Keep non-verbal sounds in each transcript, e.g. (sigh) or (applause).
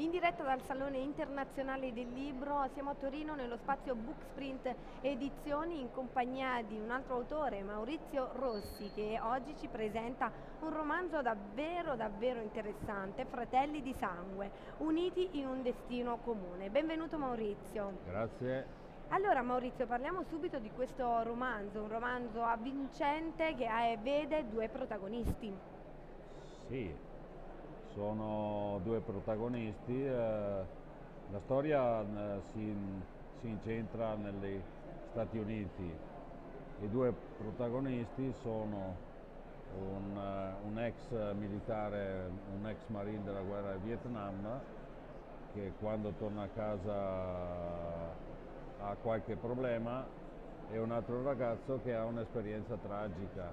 In diretta dal Salone Internazionale del Libro siamo a Torino nello spazio Booksprint Edizioni in compagnia di un altro autore, Maurizio Rossi, che oggi ci presenta un romanzo davvero davvero interessante, Fratelli di Sangue, uniti in un destino comune. Benvenuto Maurizio. Grazie. Allora Maurizio, parliamo subito di questo romanzo, un romanzo avvincente che vede due protagonisti. Sì, sono due protagonisti. Eh, la storia eh, si, si, incentra negli Stati Uniti. I due protagonisti sono un, eh, un ex militare, un ex marine della guerra del Vietnam che quando torna a casa ha qualche problema e un altro ragazzo che ha un'esperienza tragica,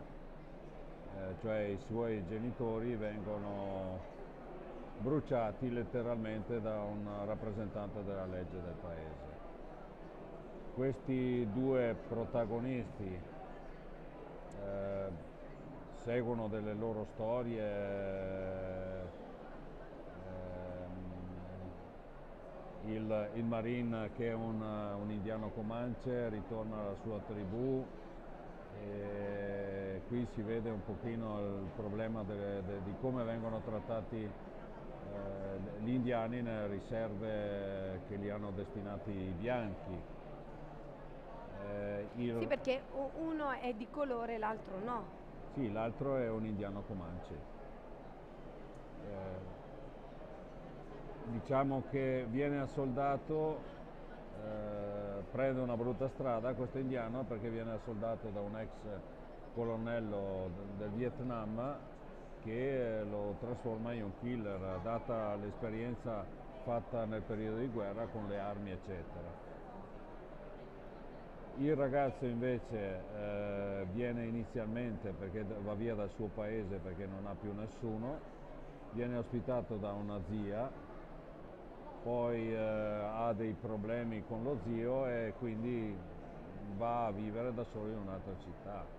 eh, cioè i suoi genitori vengono bruciati letteralmente da un rappresentante della legge del paese. Questi due protagonisti eh, seguono delle loro storie, eh, il, il, Marine che è un, un indiano comanche ritorna alla sua tribù e qui si vede un pochino il problema de, de, di come vengono trattati eh, gli indiani nelle riserve che li hanno destinati i bianchi. Eh, il... Sì, perché uno è di colore e l'altro no. Sì, l'altro è un indiano comanche. Eh, diciamo che viene assoldato, eh, prende una brutta strada questo indiano perché viene assoldato da un ex colonnello del Vietnam che lo trasforma in un killer, data l'esperienza fatta nel periodo di guerra con le armi eccetera. Il ragazzo invece eh, viene inizialmente perché va via dal suo paese perché non ha più nessuno, viene ospitato da una zia, poi eh, ha dei problemi con lo zio e quindi va a vivere da solo in un'altra città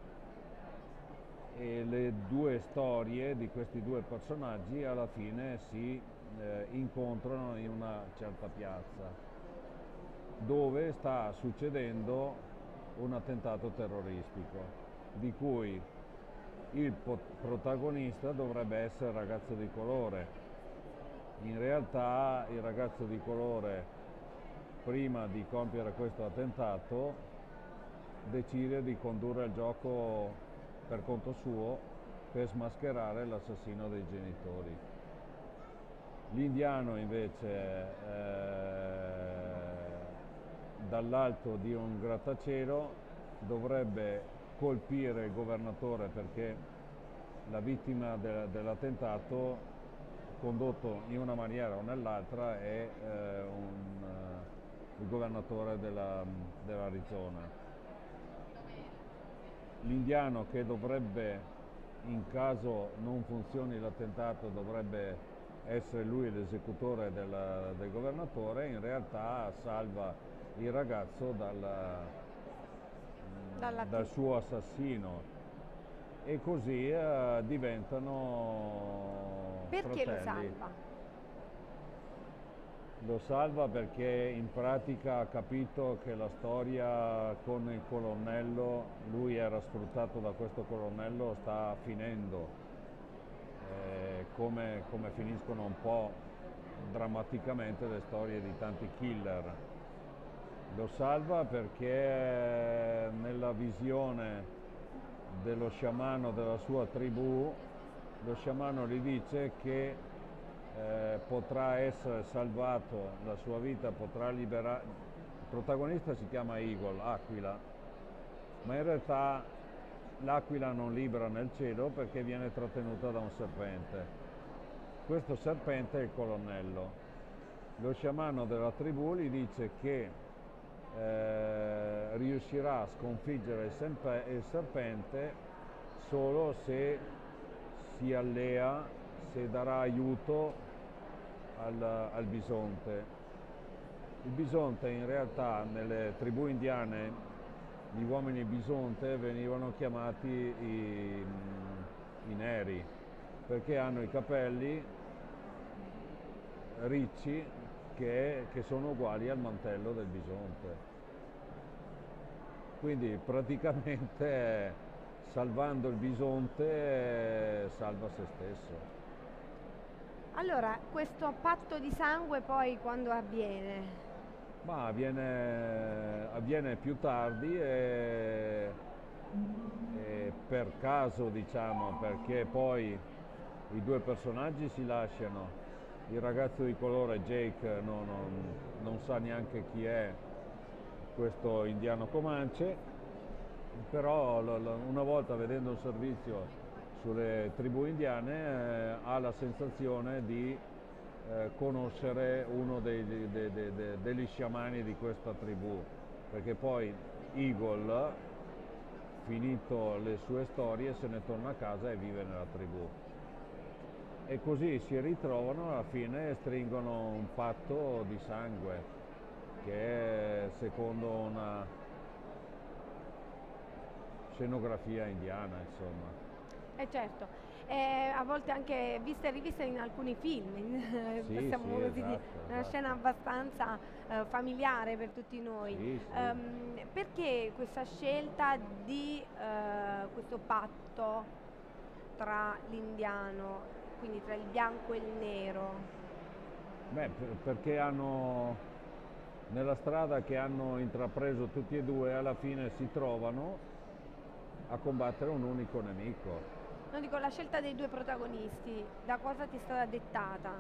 e le due storie di questi due personaggi alla fine si eh, incontrano in una certa piazza dove sta succedendo un attentato terroristico di cui il protagonista dovrebbe essere il ragazzo di colore. In realtà il ragazzo di colore prima di compiere questo attentato decide di condurre il gioco per conto suo per smascherare l'assassino dei genitori. L'indiano invece eh, dall'alto di un grattacielo dovrebbe colpire il governatore perché la vittima de dell'attentato condotto in una maniera o nell'altra è eh, un, uh, il governatore dell'Arizona. L'indiano che dovrebbe, in caso non funzioni l'attentato, dovrebbe essere lui l'esecutore del, del, governatore, in realtà salva il ragazzo dal, dal suo assassino e così uh, diventano Perché fratelli. lo salva? Lo salva perché in pratica ha capito che la storia con il colonnello, lui era sfruttato da questo colonnello, sta finendo, eh, come, come finiscono un po' drammaticamente le storie di tanti killer. Lo salva perché nella visione dello sciamano della sua tribù, lo sciamano gli dice che eh, potrà essere salvato, la sua vita potrà liberare, il protagonista si chiama Eagle, Aquila, ma in realtà l'aquila non libera nel cielo perché viene trattenuta da un serpente. Questo serpente è il colonnello. Lo sciamano della tribù gli dice che eh, riuscirà a sconfiggere il serpente solo se si allea, se darà aiuto al, al bisonte. Il bisonte in realtà nelle tribù indiane gli uomini bisonte venivano chiamati i, i neri perché hanno i capelli ricci che, che sono uguali al mantello del bisonte. Quindi praticamente salvando il bisonte salva se stesso. Allora, questo patto di sangue poi quando avviene? Ma avviene, avviene più tardi e, e, per caso diciamo perché poi i due personaggi si lasciano, il ragazzo di colore Jake non, non, non sa neanche chi è questo indiano Comanche, però una volta vedendo il servizio sulle tribù indiane eh, ha la sensazione di eh, conoscere uno dei, dei, dei, degli sciamani di questa tribù, perché poi Eagle, finito le sue storie, se ne torna a casa e vive nella tribù. E così si ritrovano, alla fine stringono un patto di sangue, che è secondo una scenografia indiana, insomma. Eh certo, eh, a volte anche vista e rivista in alcuni film, sì, possiamo sì, così esatto, una esatto. scena abbastanza eh, familiare per tutti noi. Sì, um, perché questa scelta di uh, questo patto tra l'indiano, quindi tra il bianco e il nero? Beh, per, perché hanno nella strada che hanno intrapreso tutti e due alla fine si trovano a combattere un unico nemico. No, dico, la scelta dei due protagonisti, da cosa ti è stata dettata?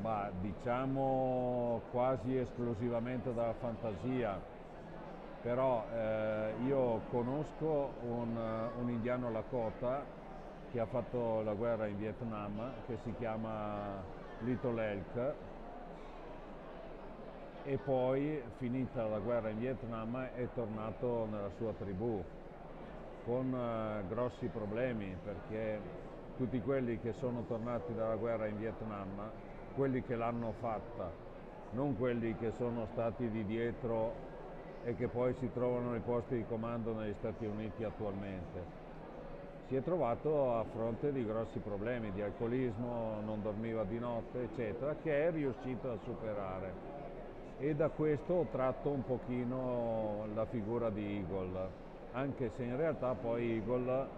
Ma diciamo quasi esclusivamente dalla fantasia, però eh, io conosco un, un indiano Lakota che ha fatto la guerra in Vietnam, che si chiama Little Elk, e poi finita la guerra in Vietnam è tornato nella sua tribù con uh, grossi problemi perché tutti quelli che sono tornati dalla guerra in Vietnam, quelli che l'hanno fatta, non quelli che sono stati di dietro e che poi si trovano nei posti di comando negli Stati Uniti attualmente. Si è trovato a fronte di grossi problemi di alcolismo, non dormiva di notte, eccetera, che è riuscito a superare. E da questo ho tratto un pochino la figura di Eagle anche se in realtà poi Eagle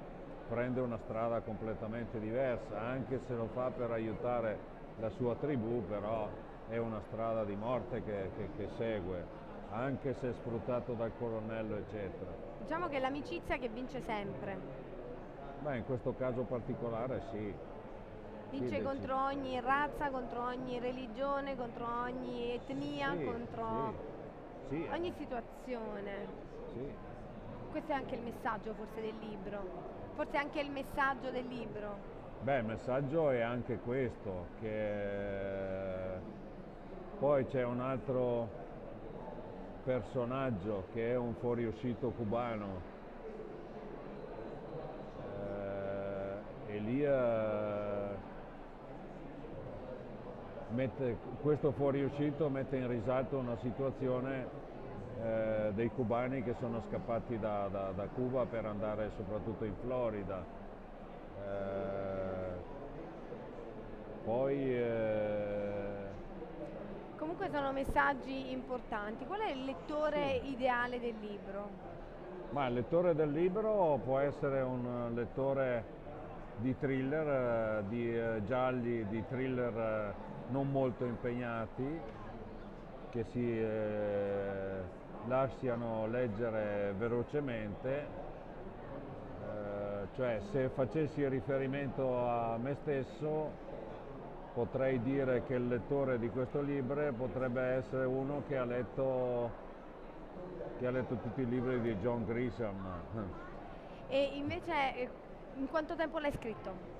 prende una strada completamente diversa, anche se lo fa per aiutare la sua tribù, però è una strada di morte che, che, che segue, anche se sfruttato dal colonnello, eccetera. Diciamo che è l'amicizia che vince sempre. Beh, in questo caso particolare sì. Vince sì, contro sì. ogni razza, contro ogni religione, contro ogni etnia, sì, contro ogni situazione. Sì questo è anche il messaggio forse del libro, forse anche il messaggio del libro. Beh, il messaggio è anche questo, che poi c'è un altro personaggio che è un fuoriuscito cubano, eh, Elia mette, questo fuoriuscito mette in risalto una situazione eh, dei cubani che sono scappati da, da, da, Cuba per andare soprattutto in Florida. Eh, poi... Eh... Comunque sono messaggi importanti. Qual è il lettore sì. ideale del libro? Ma il lettore del libro può essere un lettore di thriller, di eh, gialli, di thriller eh, non molto impegnati, che si eh, lasciano leggere velocemente, eh, cioè se facessi riferimento a me stesso potrei dire che il lettore di questo libro potrebbe essere uno che ha letto, che ha letto tutti i libri di John Grisham. E invece eh, in quanto tempo l'hai scritto?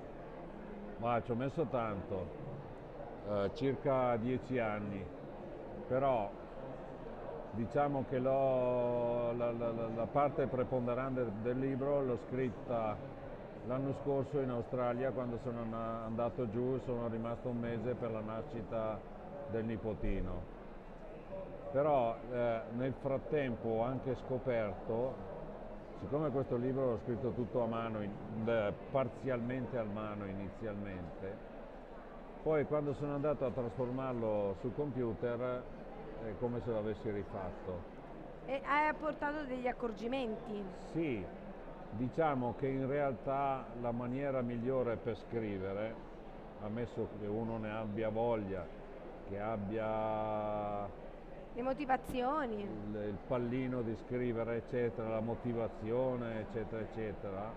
Ma ci ho messo tanto, eh, circa dieci anni, però Diciamo che la, la, la, parte preponderante del libro l'ho scritta l'anno scorso in Australia quando sono andato giù, sono rimasto un mese per la nascita del nipotino. Però eh, nel frattempo ho anche scoperto, siccome questo libro l'ho scritto tutto a mano, in, eh, parzialmente a mano inizialmente, Poi quando sono andato a trasformarlo sul computer è come se l'avessi rifatto. E hai apportato degli accorgimenti? Sì, diciamo che in realtà la maniera migliore per scrivere, ammesso che uno ne abbia voglia, che abbia Le motivazioni? il, il pallino di scrivere, eccetera, la motivazione, eccetera, eccetera,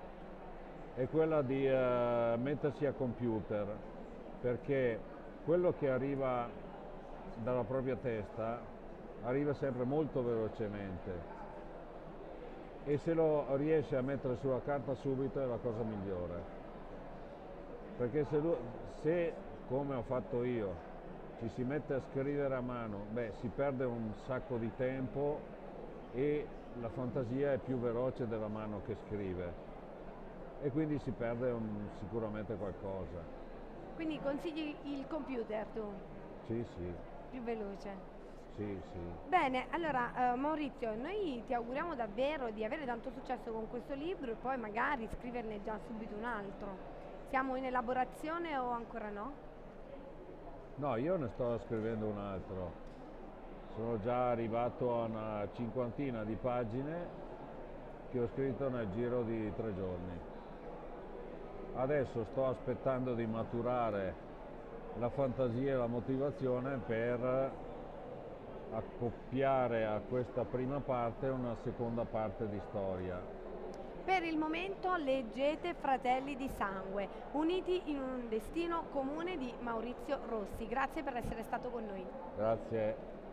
è quella di eh, mettersi a computer, perché quello che arriva dalla propria testa arriva sempre molto velocemente e se lo riesce a mettere sulla carta subito è la cosa migliore. Perché se, lui- se, come ho fatto io, ci si mette a scrivere a mano, beh, si perde un sacco di tempo e la fantasia è più veloce della mano che scrive e quindi si perde un- sicuramente qualcosa. Quindi consigli il computer tu, Sì, sì, più veloce. sì, sì. Bene, allora eh, Maurizio, noi ti auguriamo davvero di avere tanto successo con questo libro e poi magari scriverne già subito un altro. Siamo in elaborazione o ancora no? No, io ne sto scrivendo un altro. Sono già arrivato a una cinquantina di pagine che ho scritto nel giro di tre giorni. Adesso sto aspettando di maturare la fantasia e la motivazione per accoppiare a questa prima parte una seconda parte di storia. Per il momento leggete Fratelli di Sangue, uniti in un destino comune di Maurizio Rossi. Grazie per essere stato con noi. Grazie.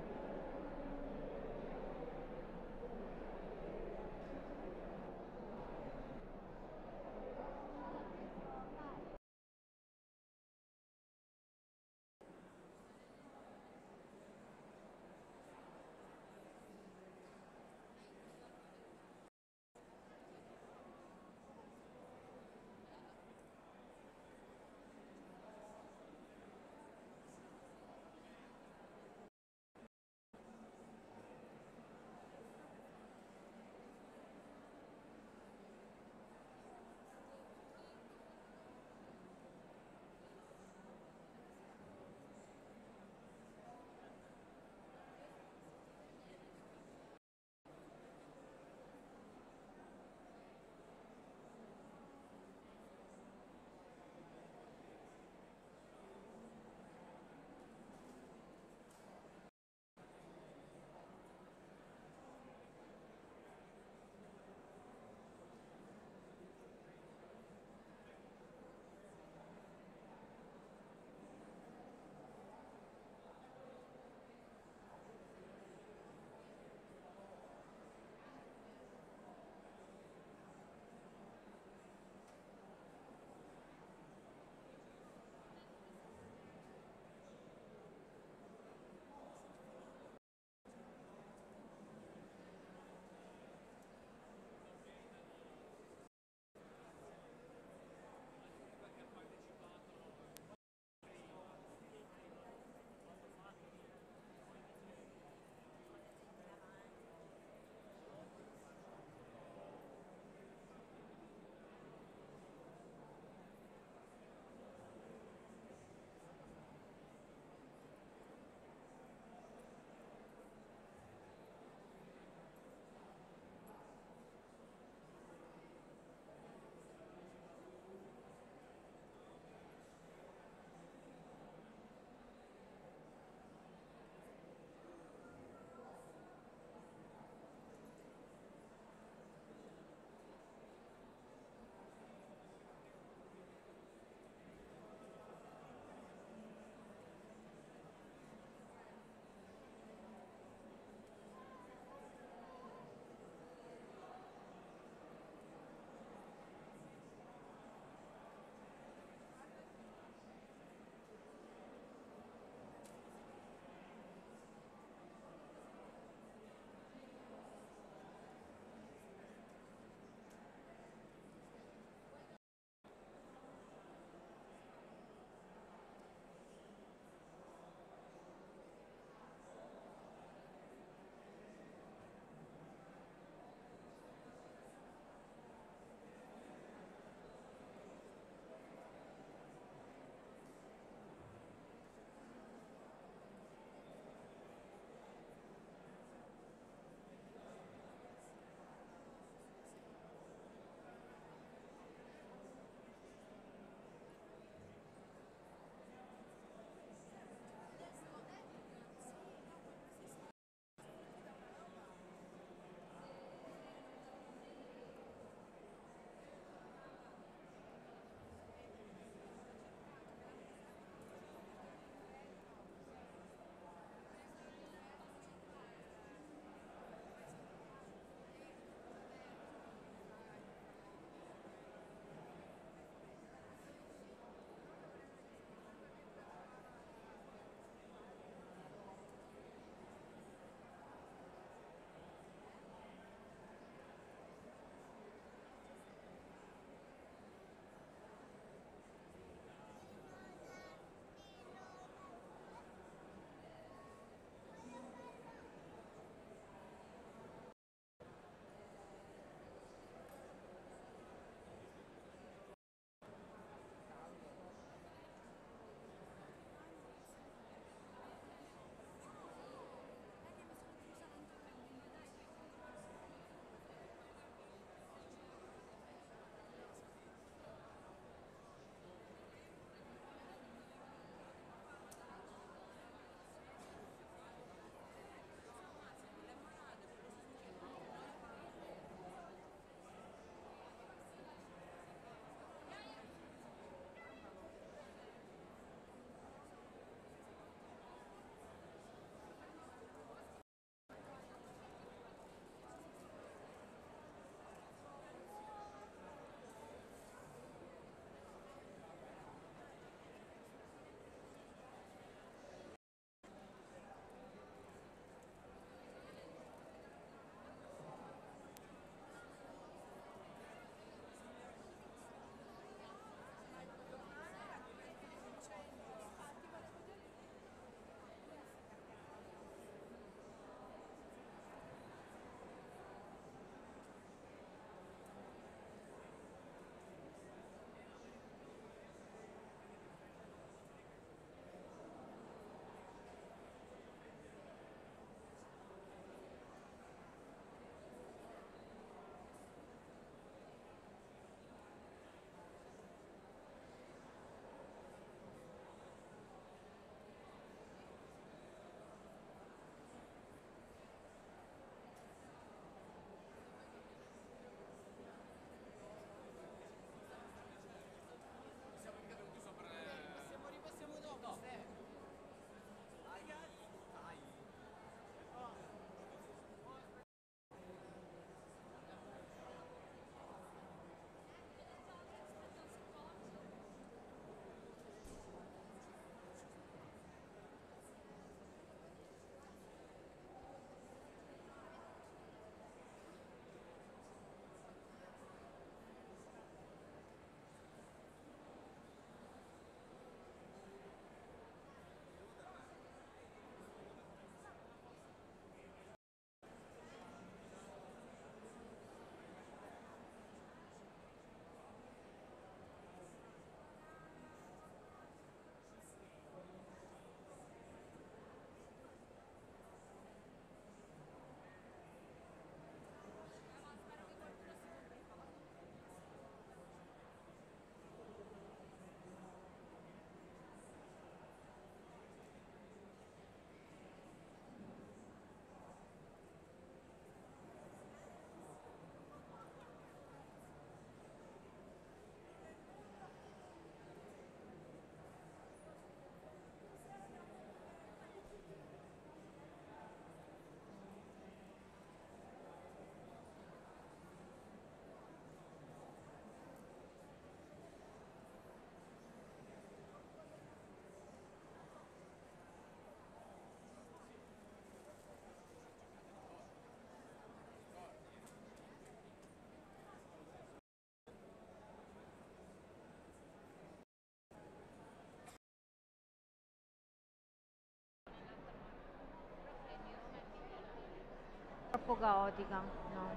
Troppo caotica, no.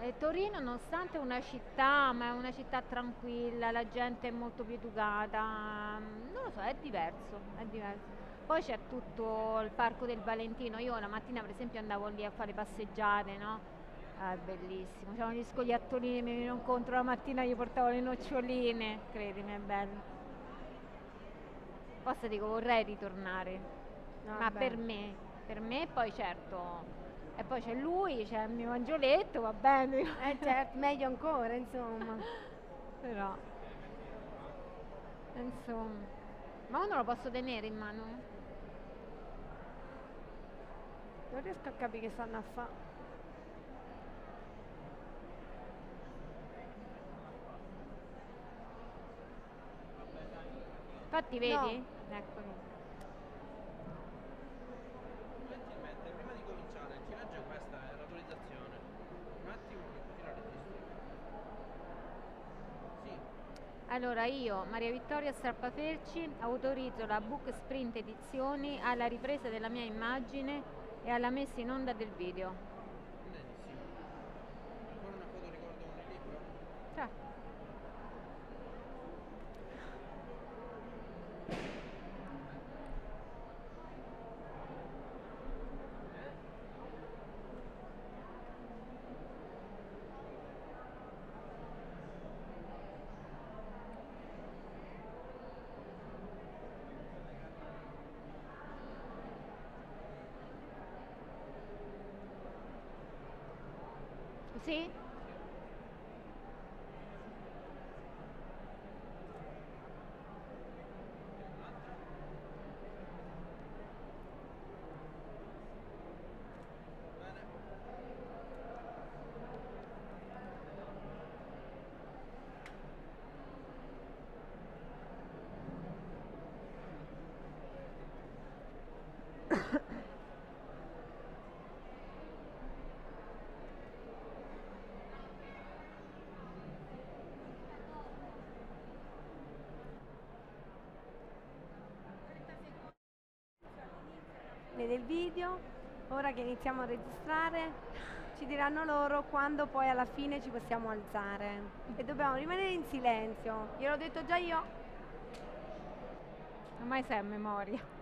Eh, Torino nonostante è una città, ma è una città tranquilla, la gente è molto più educata, mm, non lo so, è diverso, è diverso. Poi c'è tutto il parco del Valentino, io la mattina per esempio andavo lì a fare passeggiate, no? Ah, è bellissimo, c'erano gli scoiattolini, mi venivano incontro la mattina, gli portavo le noccioline, credimi, è bello. Forse dico vorrei ritornare, No, ma vabbè. per me, per me poi certo, e poi c'è lui, c'è il mio angioletto, va bene, Eh certo, meglio ancora, insomma. (laughs) però, insomma, ma uno lo posso tenere in mano? Non riesco a capire che stanno a fare. Infatti vedi? Eccoli. Gentilmente, prima di cominciare, ci legge questa, è l'autorizzazione. Un attimo che così la registro. Sì, Allora io, Maria Vittoria Strappaferci, autorizzo la Book Sprint Edizioni alla ripresa della mia immagine e alla messa in onda del video. benissimo. Ancora una foto ricordo con il libro? Certo. Sì? Bene. del video, ora che iniziamo a registrare, ci diranno loro quando poi alla fine ci possiamo alzare. E dobbiamo rimanere in silenzio. Gliel'ho detto già io. Ormai sei a memoria.